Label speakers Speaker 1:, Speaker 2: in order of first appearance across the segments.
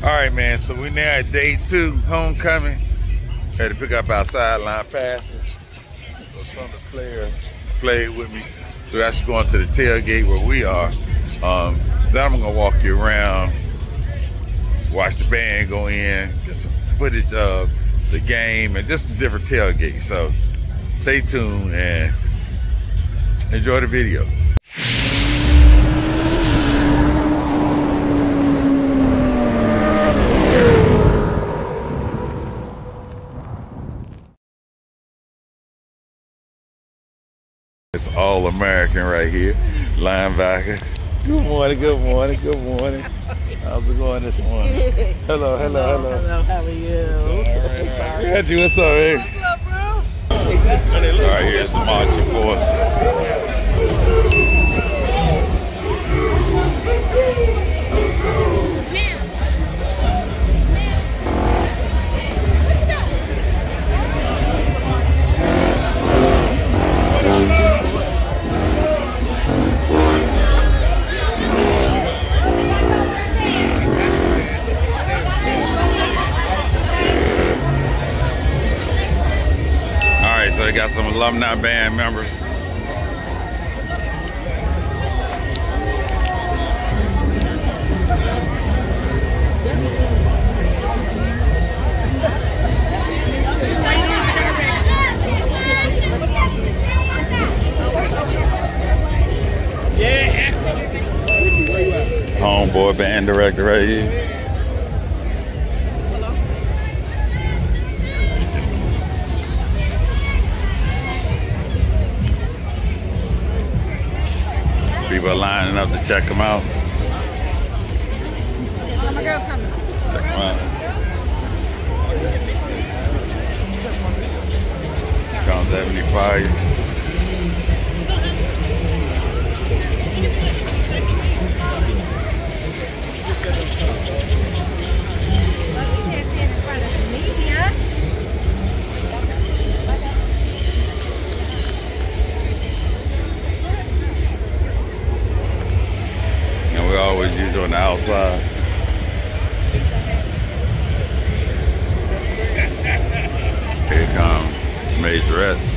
Speaker 1: All right, man. So we're now at day two, homecoming. Had to pick up our sideline passes. So some of the players played with me. So we're actually going to the tailgate where we are. Um, then I'm gonna walk you around, watch the band go in, get some footage of the game, and just a different tailgate. So stay tuned and enjoy the video. It's all American right here. Linebacker. Good morning, good morning, good morning. How's it going this morning? Hello, hello, hello.
Speaker 2: Hello, how are you?
Speaker 1: Sorry. Reggie, what's up, man?
Speaker 2: What's up, bro?
Speaker 1: All right, here's the marching force. They got some alumni band members. Homeboy band director right here. check them out. Check them out. Count 75. On the outside. Here come Majorettes.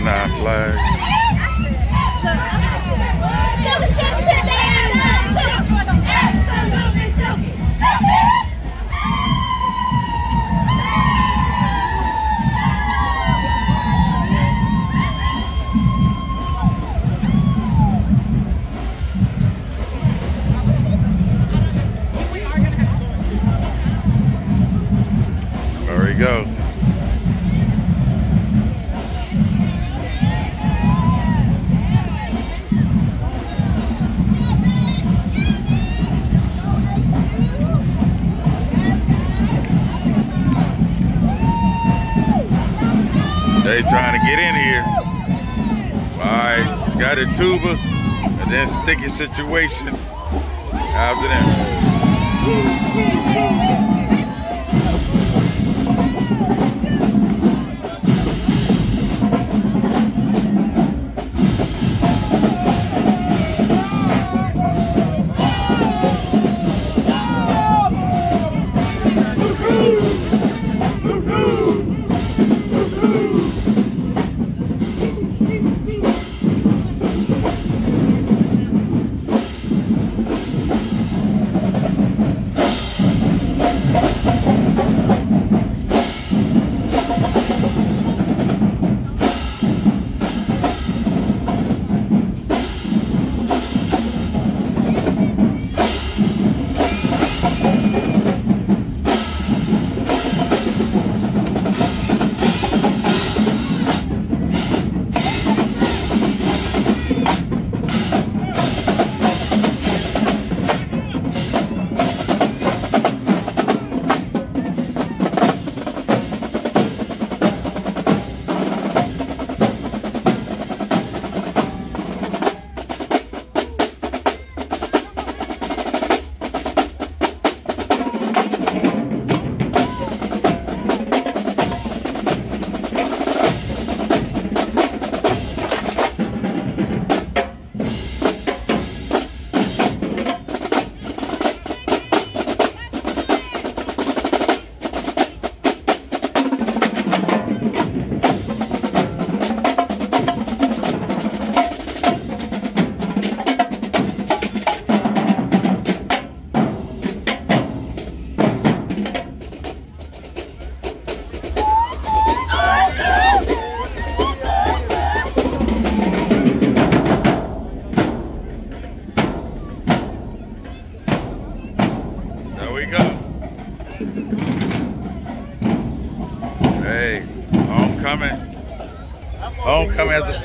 Speaker 1: Alumni flag. Then sticky situation after that.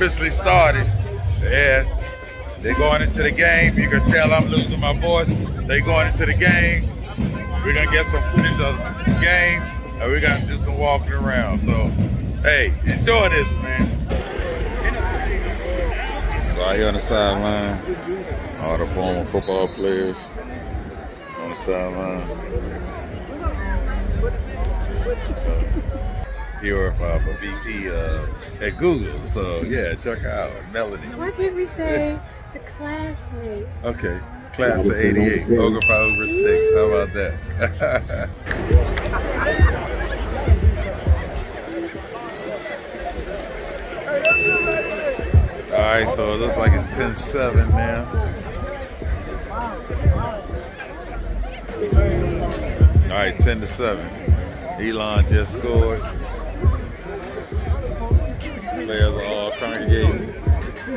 Speaker 1: Officially started. Yeah, they going into the game. You can tell I'm losing my voice. They going into the game. We're gonna get some footage of the game, and we're gonna do some walking around. So, hey, enjoy this, man. So out here on the sideline, all the former football players on the sideline. Here uh, for VP uh, at Google. So yeah, check out Melody.
Speaker 2: Why can't we say the classmate?
Speaker 1: Okay, class of '88, Ogre Five over Six. How about that? All right, so it looks like it's 10-7 now. All right, 10 to 7. Elon just scored. Players are all congregating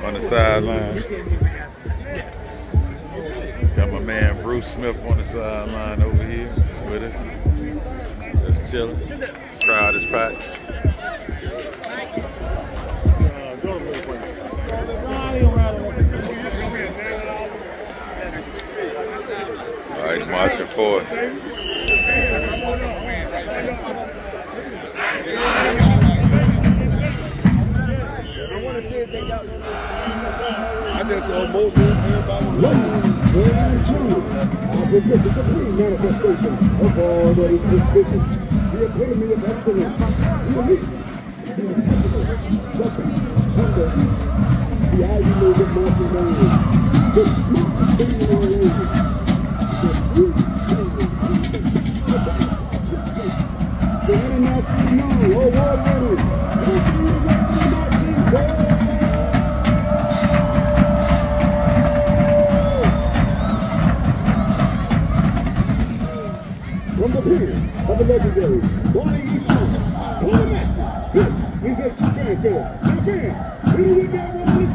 Speaker 1: on the sideline. Got my man Bruce Smith on the sideline over here with us. Just chilling. Crowd is packed. All right, marching forth.
Speaker 3: Like,
Speaker 4: This is the manifestation of all the epitome of excellence, the the the League of the the the of legendary Bonnie Eastman, to the masses, this is a true fanfare. Now, band, hit that one,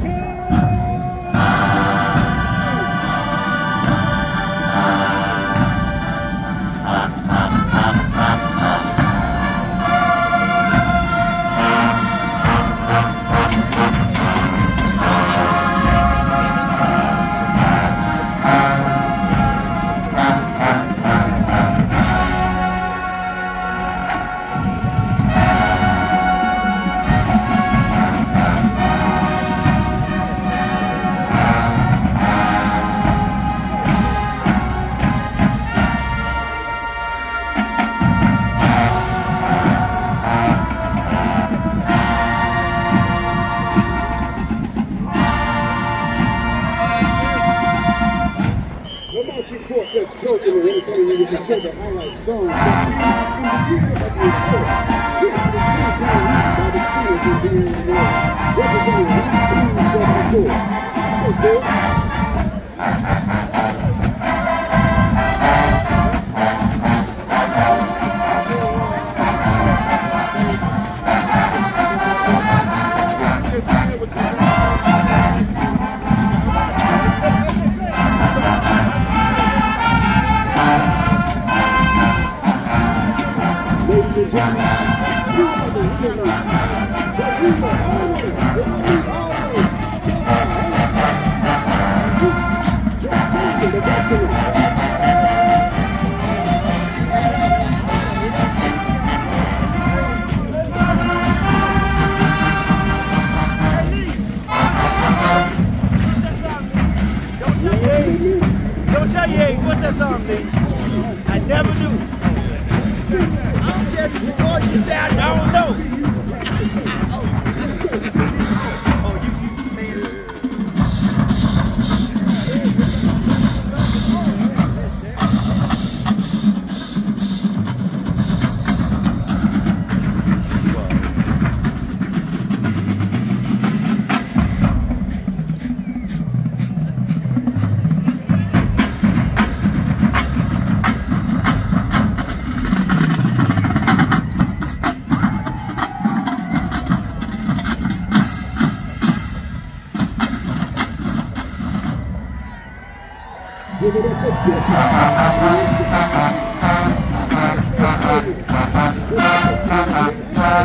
Speaker 4: 这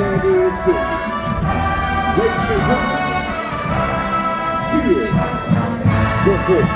Speaker 4: January 6th. Ladies and gentlemen, here, the first.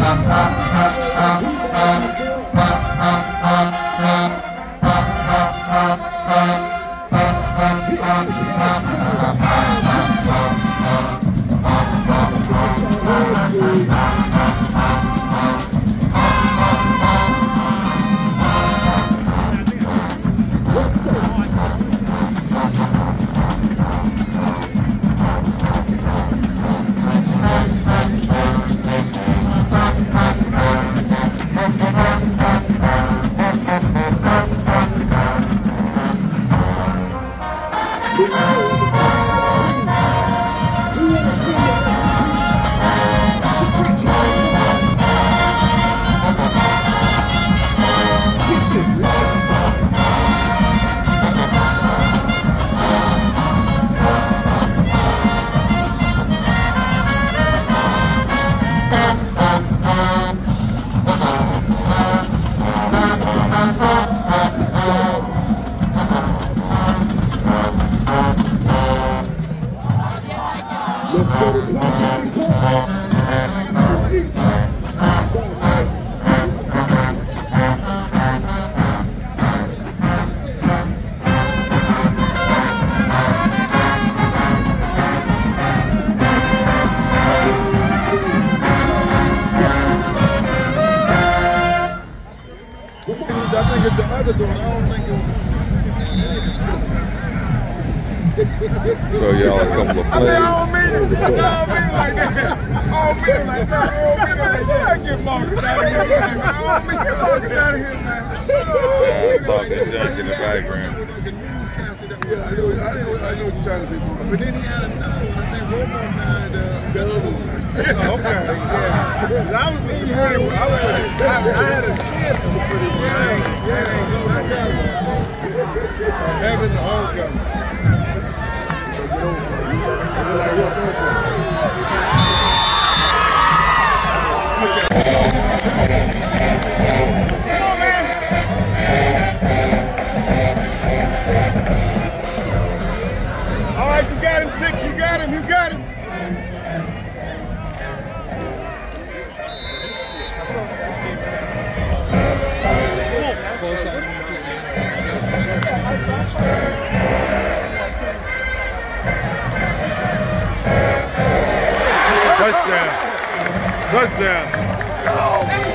Speaker 4: Let's
Speaker 3: think it's the other door. I don't think it's.
Speaker 1: So y'all a couple of
Speaker 3: I mean, I
Speaker 1: plays.
Speaker 3: don't mean it. I don't mean it like that. I don't mean it like that. I don't mean it like that. I get Marcus out of here, man. I don't mean get Marcus out of here, man.
Speaker 1: Yeah, talking junk in the background.
Speaker 3: Yeah, I know, I know, I know what you're trying to say. But then he had another one. I think Romo died uh, the other one. okay, yeah. I was thinking you heard it. I, was, I, I had a kid Heaven homecoming.
Speaker 1: Touchdown.